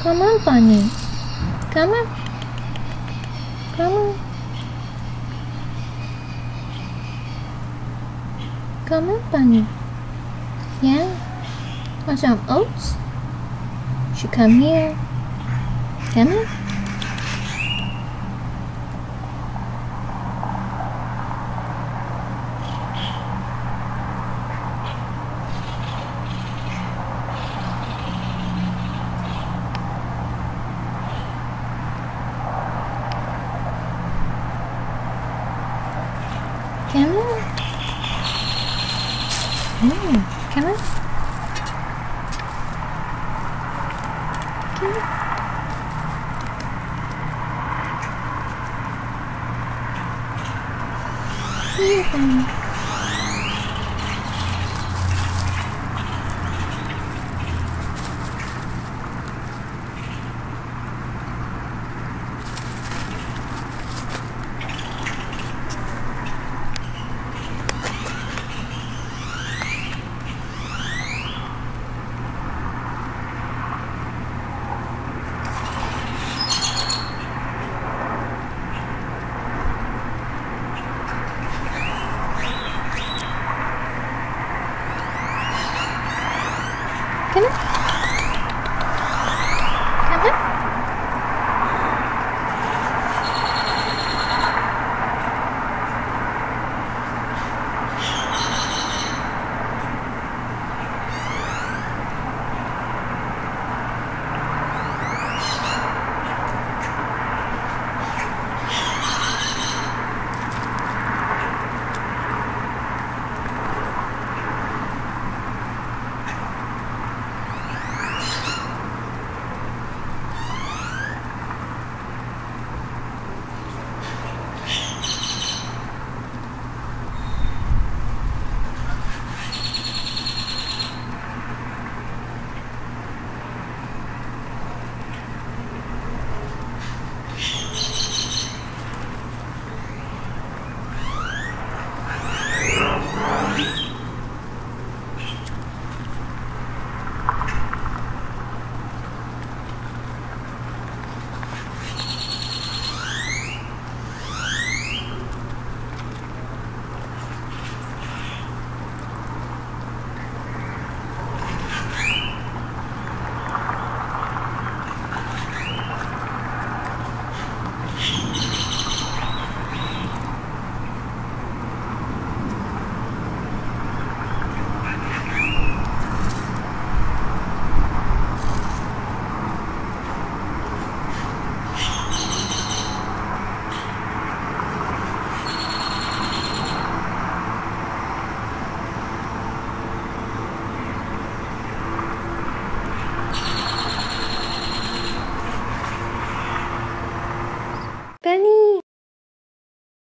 Come on, Bunny. Come on. Come on. Come on, Bunny. Yeah? Want some oats? Should come here. Come on. Come on. Mm, come on. Come on. Here, Bunny. Come on. Come on. Benny.